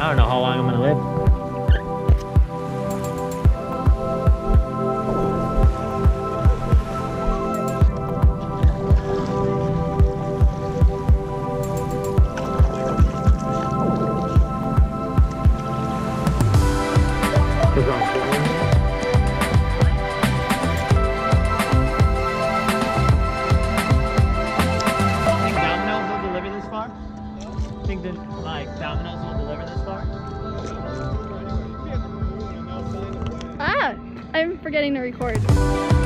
I don't know how long I'm gonna live. Think that like Domino's will deliver this far? Ah, I'm forgetting to record.